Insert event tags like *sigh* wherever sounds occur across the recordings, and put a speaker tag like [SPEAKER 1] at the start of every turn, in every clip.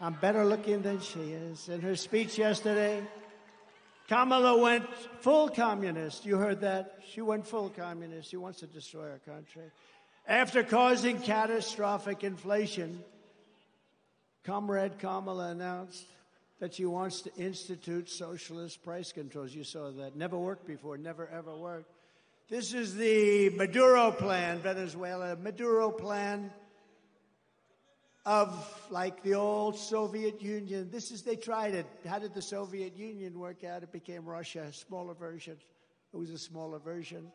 [SPEAKER 1] I'm better looking than she is. In her speech yesterday, Kamala went full communist. You heard that? She went full communist. She wants to destroy our country. After causing catastrophic inflation, Comrade Kamala announced that she wants to institute socialist price controls. You saw that. Never worked before, never ever worked. This is the Maduro plan, Venezuela. Maduro plan of like the old Soviet Union. This is, they tried it. How did the Soviet Union work out? It became Russia, a smaller version. It was a smaller version.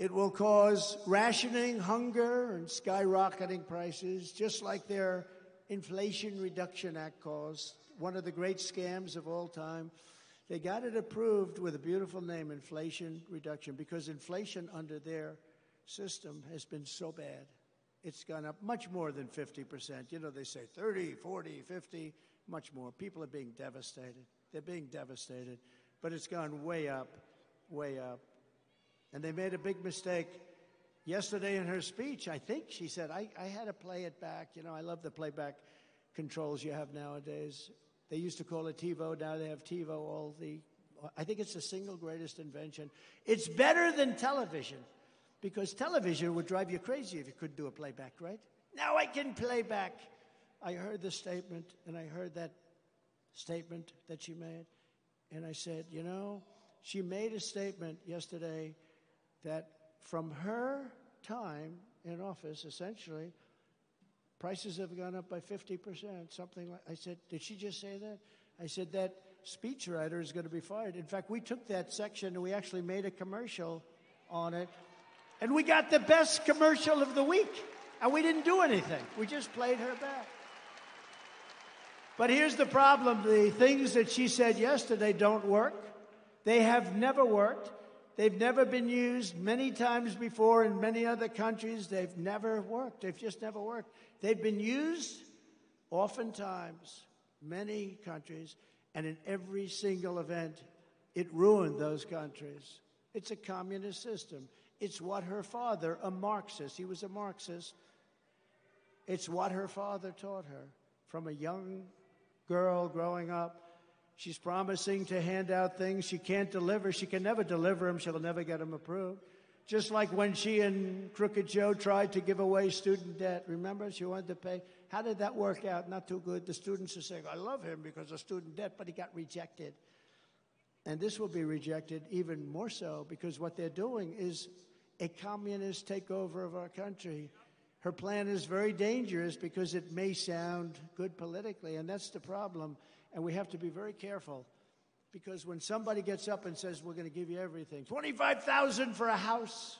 [SPEAKER 1] It will cause rationing, hunger, and skyrocketing prices, just like their Inflation Reduction Act caused, one of the great scams of all time. They got it approved with a beautiful name, Inflation Reduction, because inflation under their system has been so bad it's gone up much more than 50%. You know, they say 30, 40, 50, much more. People are being devastated. They're being devastated. But it's gone way up, way up. And they made a big mistake yesterday in her speech. I think she said, I, I had to play it back. You know, I love the playback controls you have nowadays. They used to call it TiVo. Now they have TiVo, all the. I think it's the single greatest invention. It's better than television because television would drive you crazy if you couldn't do a playback, right? Now I can play back. I heard the statement, and I heard that statement that she made, and I said, you know, she made a statement yesterday that from her time in office, essentially, prices have gone up by 50%, something like I said, did she just say that? I said that speechwriter is going to be fired. In fact, we took that section and we actually made a commercial on it and we got the best commercial of the week. And we didn't do anything, we just played her back. But here's the problem the things that she said yesterday don't work. They have never worked. They've never been used many times before in many other countries. They've never worked. They've just never worked. They've been used oftentimes, many countries, and in every single event, it ruined those countries. It's a communist system. It's what her father, a Marxist, he was a Marxist, it's what her father taught her from a young girl growing up. She's promising to hand out things she can't deliver. She can never deliver them, she'll never get them approved. Just like when she and Crooked Joe tried to give away student debt. Remember, she wanted to pay. How did that work out? Not too good. The students are saying, I love him because of student debt, but he got rejected. And this will be rejected even more so because what they're doing is a communist takeover of our country. Her plan is very dangerous because it may sound good politically, and that's the problem. And we have to be very careful because when somebody gets up and says, We're going to give you everything 25,000 for a house,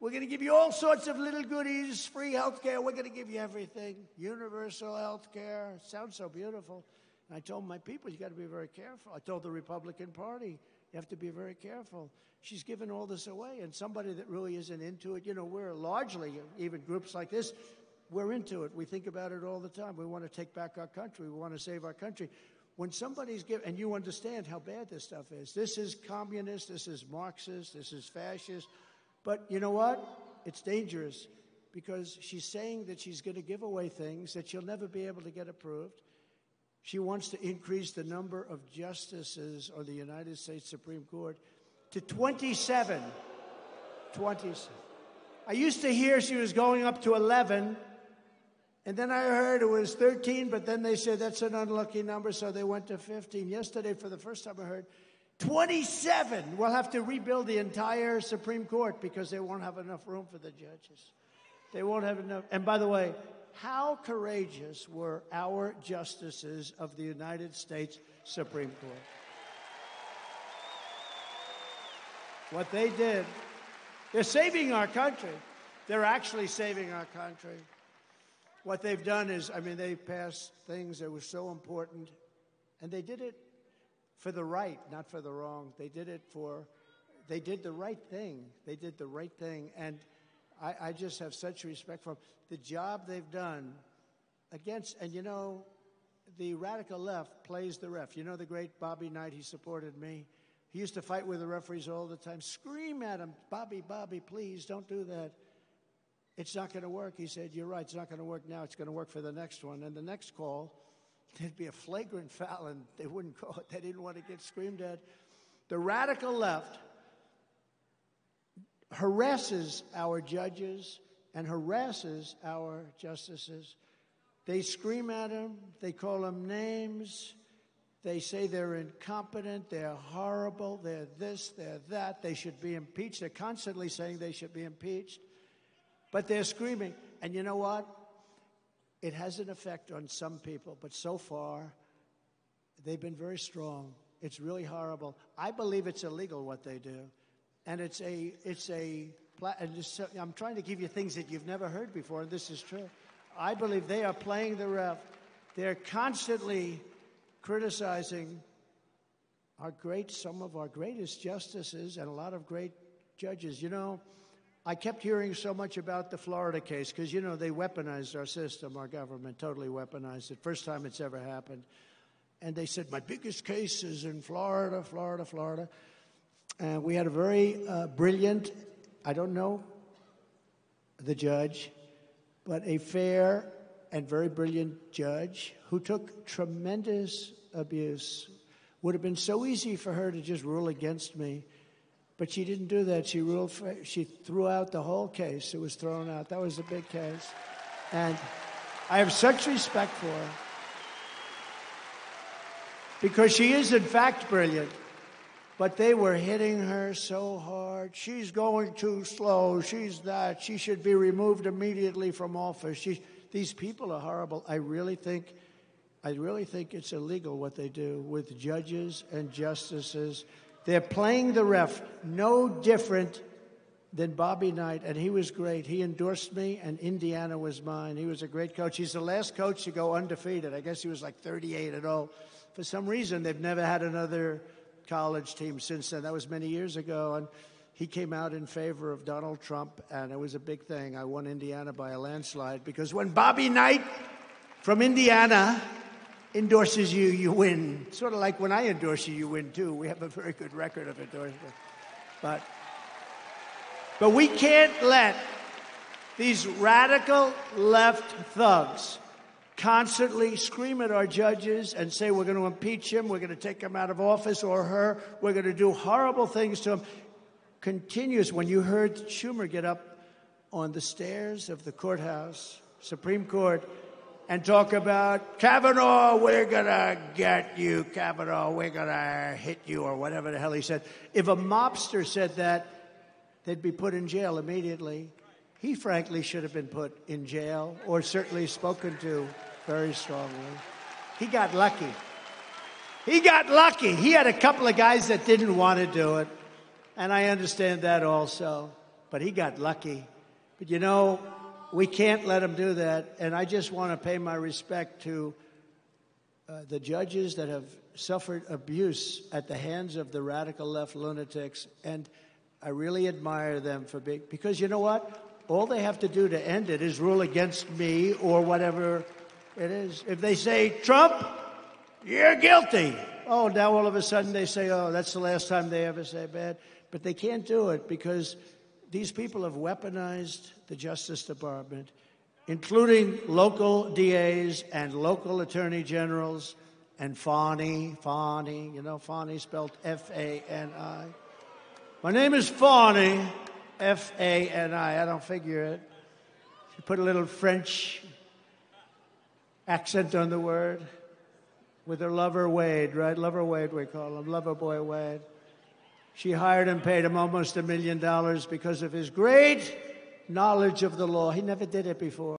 [SPEAKER 1] we're going to give you all sorts of little goodies, free health care, we're going to give you everything, universal health care. Sounds so beautiful. And I told my people, "You've got to be very careful. I told the Republican Party, You have to be very careful she's given all this away. And somebody that really isn't into it, you know, we're largely, even groups like this, we're into it. We think about it all the time. We want to take back our country. We want to save our country. When somebody's given, and you understand how bad this stuff is, this is communist, this is Marxist, this is fascist. But you know what? It's dangerous because she's saying that she's going to give away things that she'll never be able to get approved. She wants to increase the number of justices on the United States Supreme Court to 27. 27. I used to hear she was going up to 11, and then I heard it was 13, but then they said that's an unlucky number, so they went to 15. Yesterday, for the first time, I heard 27. We'll have to rebuild the entire Supreme Court because they won't have enough room for the judges. They won't have enough. And by the way, how courageous were our justices of the United States Supreme Court? what they did. They're saving our country. They're actually saving our country. What they've done is, I mean, they passed things that were so important, and they did it for the right, not for the wrong. They did it for, they did the right thing. They did the right thing. And I, I just have such respect for them. The job they've done against, and you know, the radical left plays the ref. You know the great Bobby Knight, he supported me. He used to fight with the referees all the time, scream at him, Bobby, Bobby, please don't do that. It's not going to work. He said, You're right. It's not going to work now. It's going to work for the next one. And the next call, *laughs* there'd be a flagrant foul, and they wouldn't call it. They didn't want to get screamed at. The radical left harasses our judges and harasses our justices. They scream at them, they call them names, they say they're incompetent, they're horrible, they're this, they're that, they should be impeached. They're constantly saying they should be impeached, but they're screaming. And you know what? It has an effect on some people, but so far, they've been very strong. It's really horrible. I believe it's illegal what they do. And it's a, it's a, I'm trying to give you things that you've never heard before, and this is true. I believe they are playing the ref. They're constantly criticizing our great, some of our greatest justices and a lot of great judges. You know, I kept hearing so much about the Florida case because, you know, they weaponized our system, our government totally weaponized it. First time it's ever happened. And they said, my biggest case is in Florida, Florida, Florida. And we had a very uh, brilliant, I don't know the judge, but a fair and very brilliant judge who took tremendous abuse. Would have been so easy for her to just rule against me, but she didn't do that. She ruled. For, she threw out the whole case. It was thrown out. That was a big case, and I have such respect for her because she is, in fact, brilliant. But they were hitting her so hard. She's going too slow. She's that. She should be removed immediately from office. She, these people are horrible. I really think, I really think it's illegal what they do with judges and justices. They're playing the ref no different than Bobby Knight, and he was great. He endorsed me, and Indiana was mine. He was a great coach. He's the last coach to go undefeated. I guess he was like 38 and 0. For some reason, they've never had another college team since then. That was many years ago. And he came out in favor of Donald Trump, and it was a big thing. I won Indiana by a landslide because when Bobby Knight from Indiana endorses you, you win. Sort of like when I endorse you, you win too. We have a very good record of endorsement. But, but we can't let these radical left thugs constantly scream at our judges and say we're going to impeach him, we're going to take him out of office or her, we're going to do horrible things to him. Continues when you heard Schumer get up on the stairs of the courthouse, Supreme Court, and talk about Kavanaugh, we're going to get you, Kavanaugh, we're going to hit you, or whatever the hell he said. If a mobster said that, they'd be put in jail immediately. He frankly should have been put in jail or certainly spoken to very strongly. He got lucky. He got lucky. He had a couple of guys that didn't want to do it. And I understand that also. But he got lucky. But you know, we can't let him do that. And I just want to pay my respect to uh, the judges that have suffered abuse at the hands of the radical left lunatics. And I really admire them for being, because you know what? All they have to do to end it is rule against me or whatever it is. If they say, Trump, you're guilty. Oh, now all of a sudden they say, oh, that's the last time they ever say bad. But they can't do it because these people have weaponized the Justice Department, including local DAs and local attorney generals and Fani, Fani, you know, Fani spelled F A N I. My name is Fani, F A N I. I don't figure it. She put a little French accent on the word with her lover Wade, right? Lover Wade, we call him, lover boy Wade. She hired and paid him almost a million dollars because of his great knowledge of the law. He never did it before.